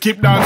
Keep dancing.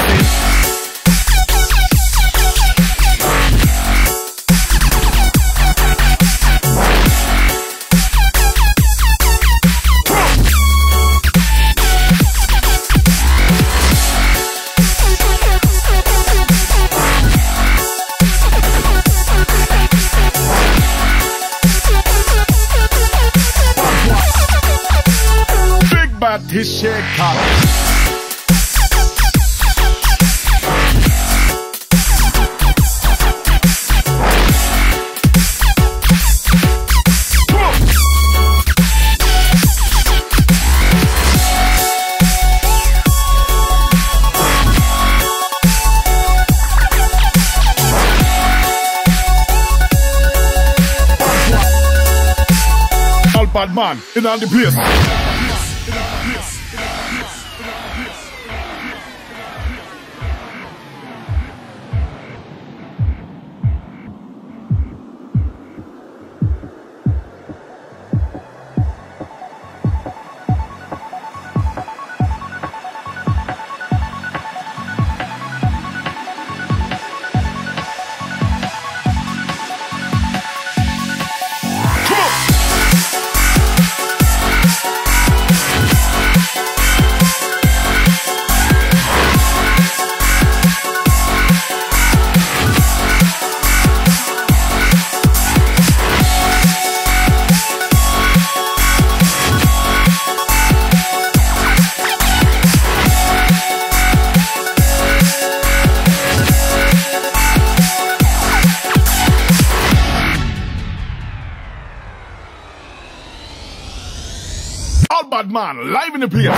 In all the place. Man live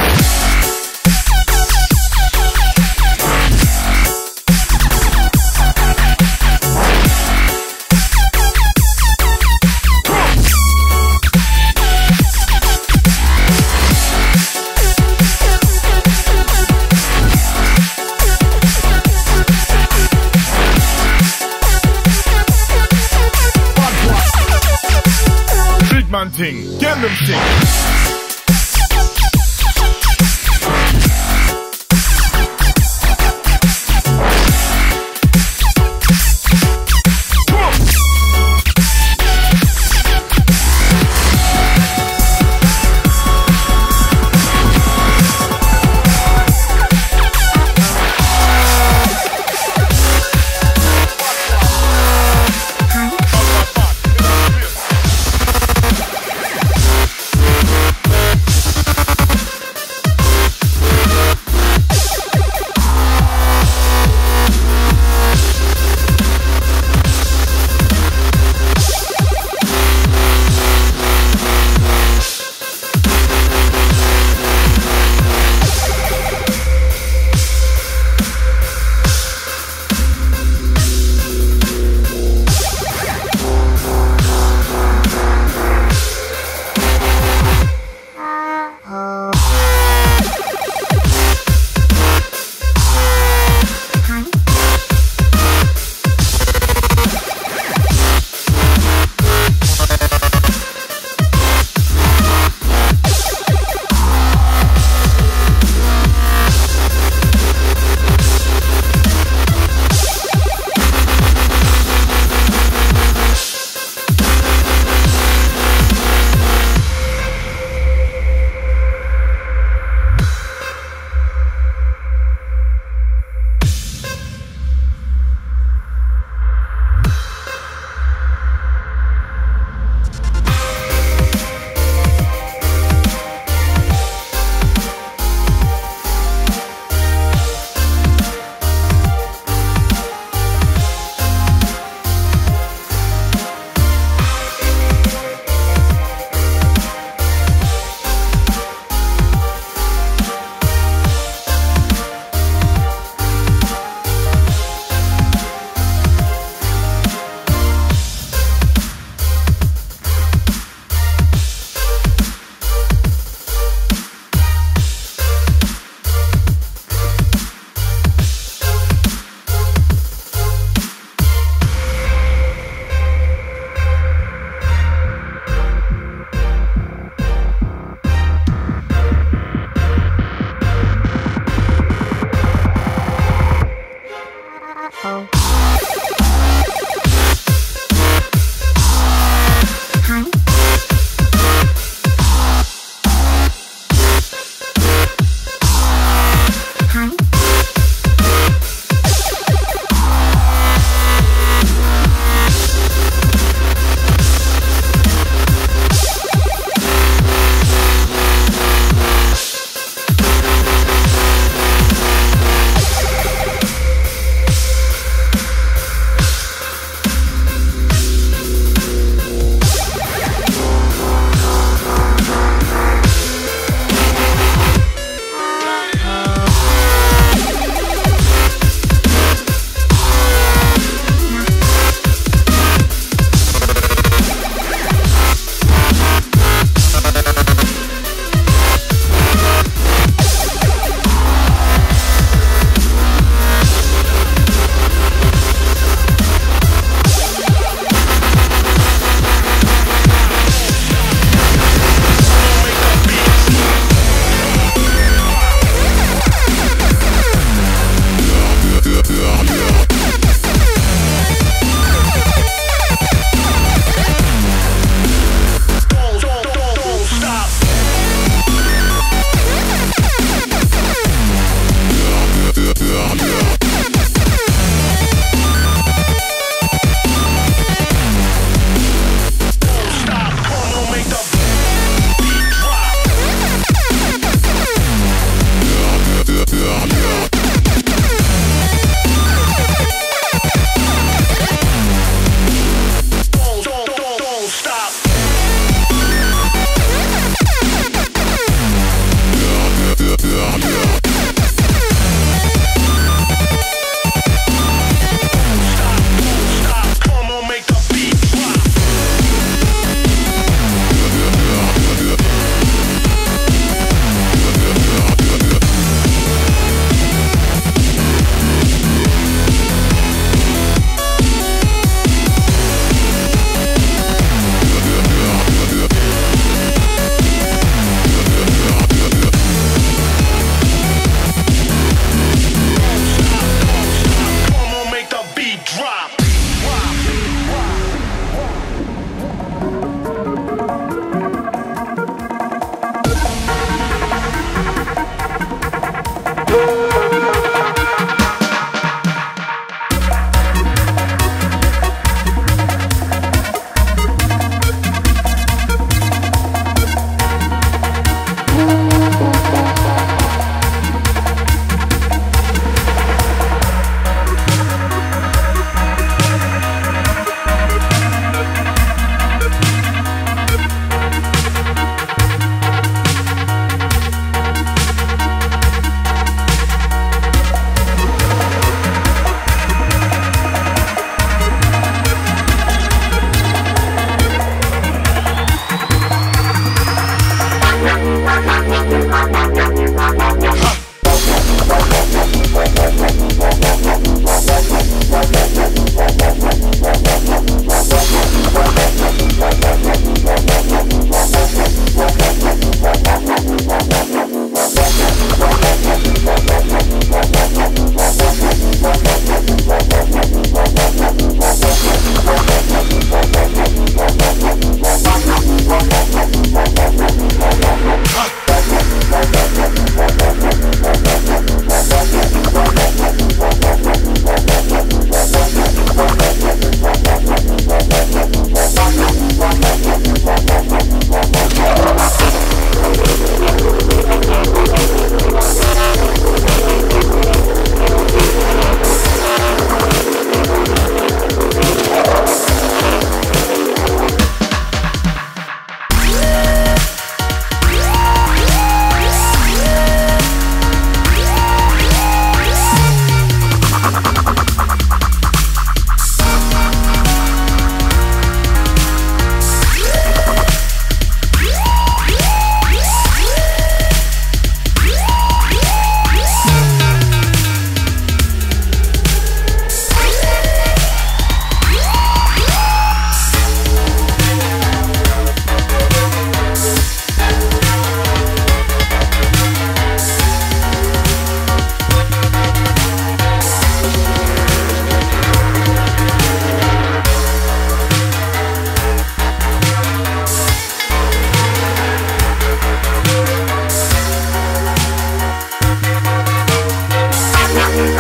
Thank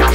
you.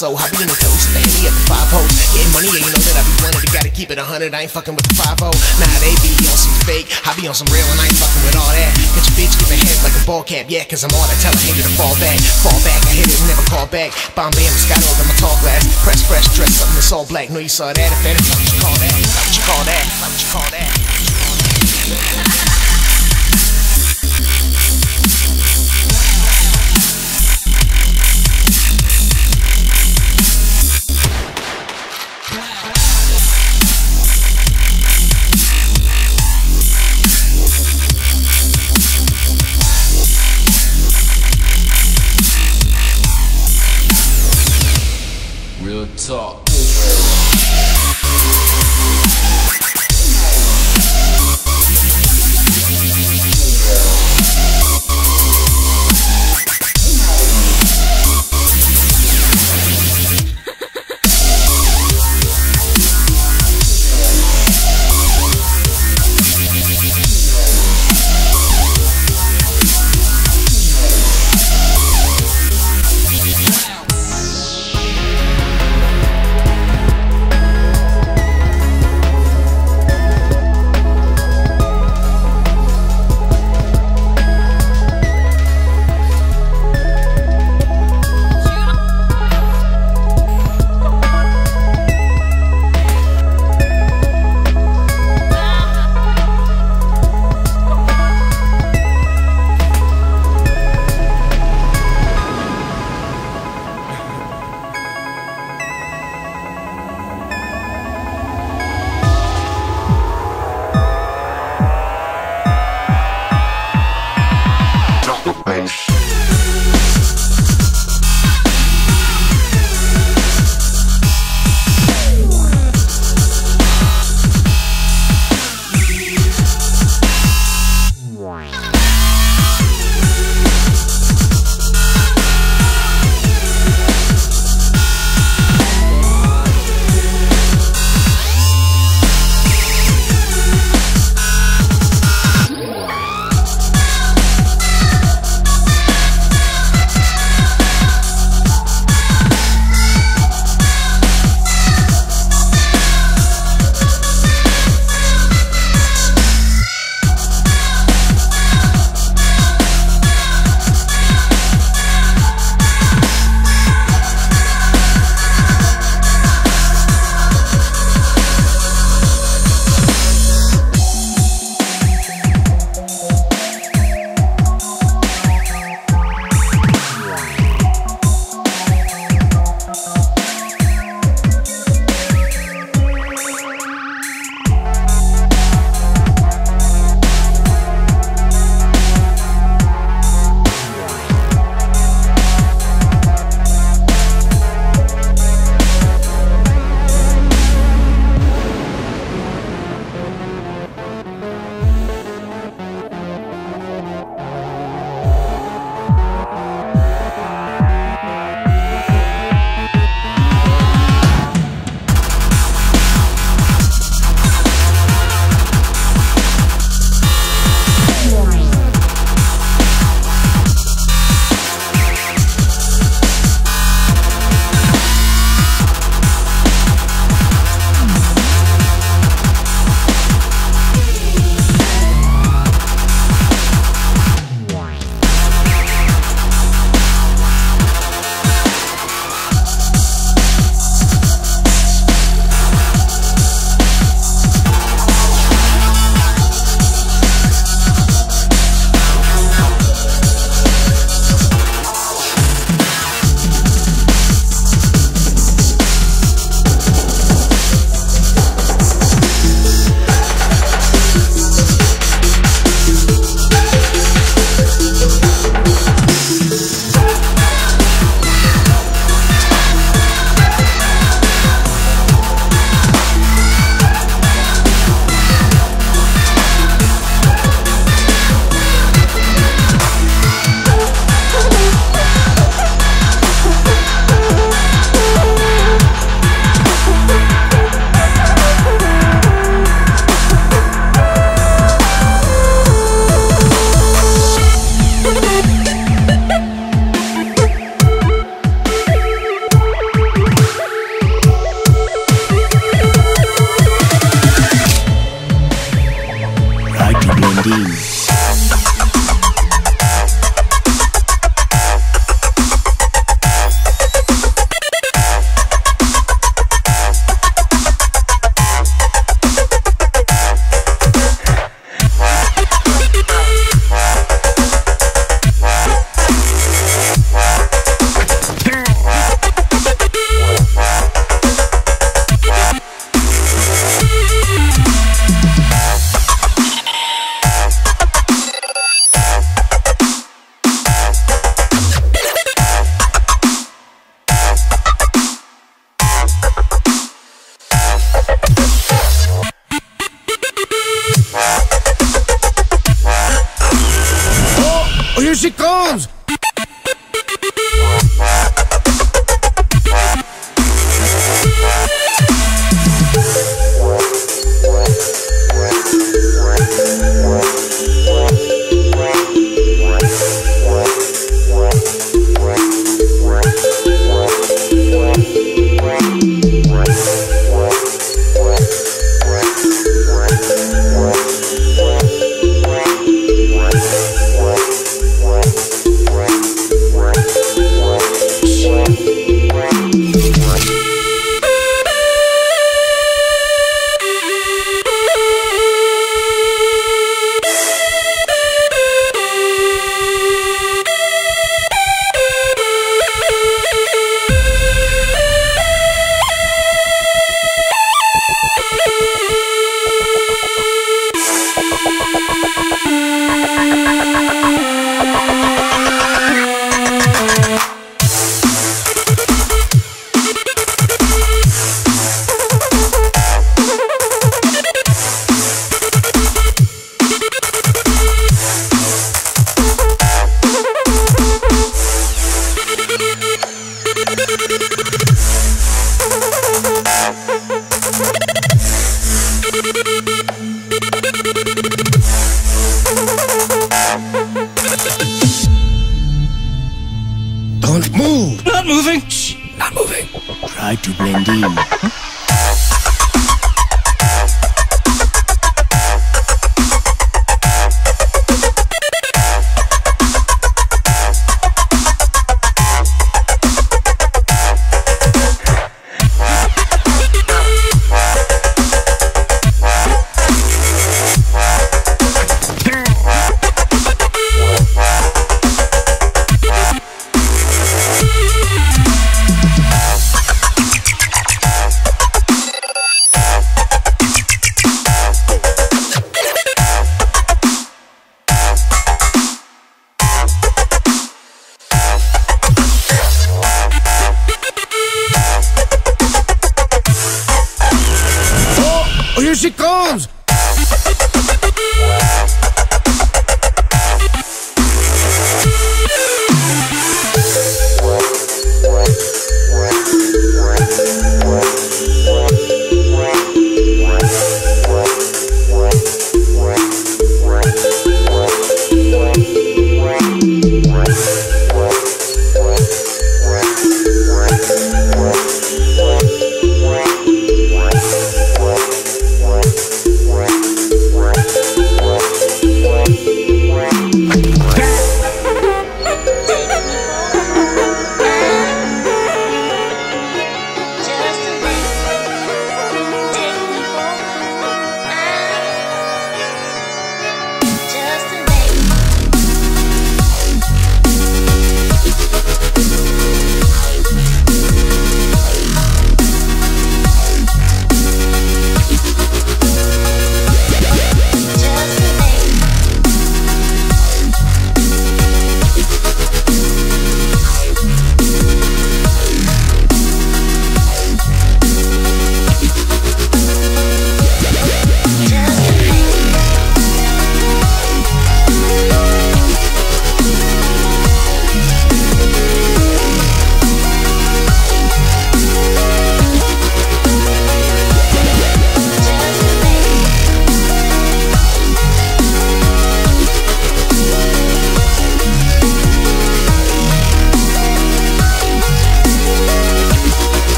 So. I be in the toast, the henny at the five hoes. Getting money, yeah, you know that I be wanted. You gotta keep it a hundred. I ain't fucking with the five oh. Nah, they be on some fake. I be on some real and I ain't fucking with all that. Get your bitch, give a head like a ball cap. Yeah, cause I'm on. I tell a hater to fall back, fall back. I hit it never call back. I'm Scott over my tall glass. Press, press, dress something that's all black. Know you saw that. If that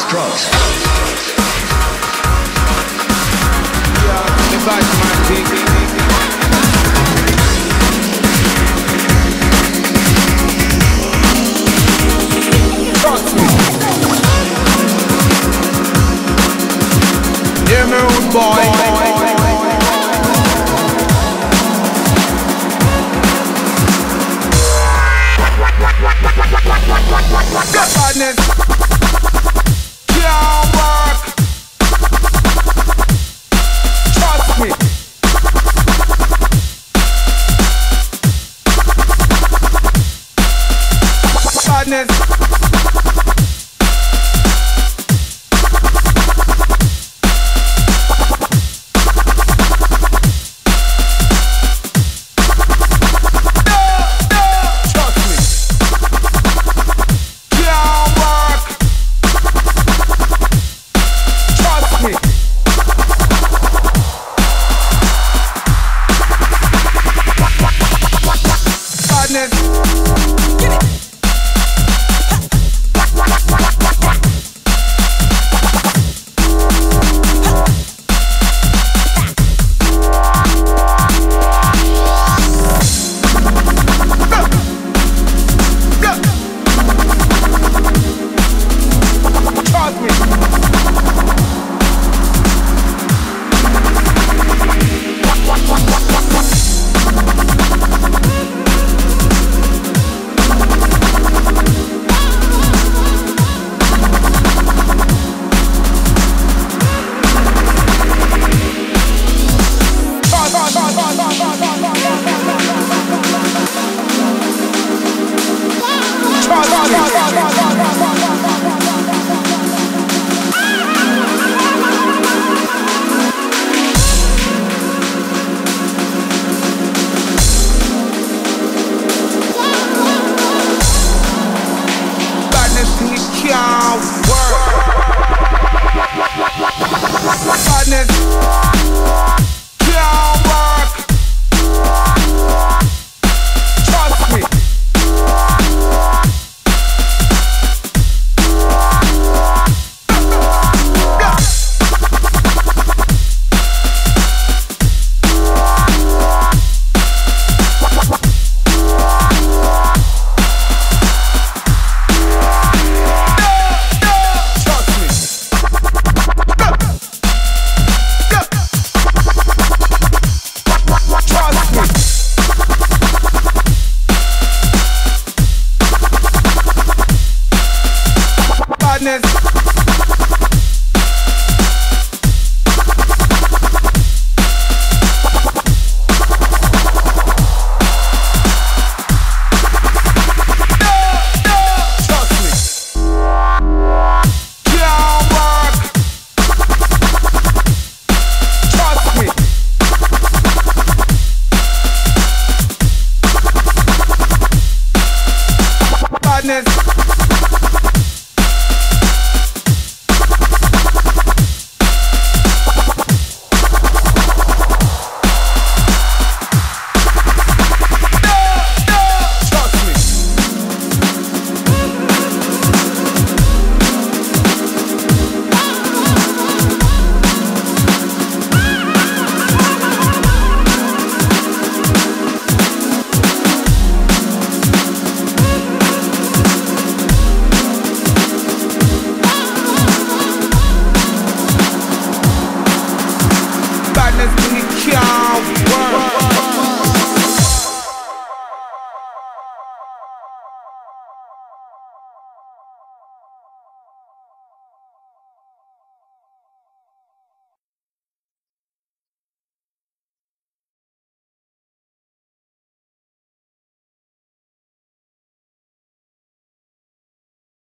these drugs. Emerald boy. Good partners. Badness.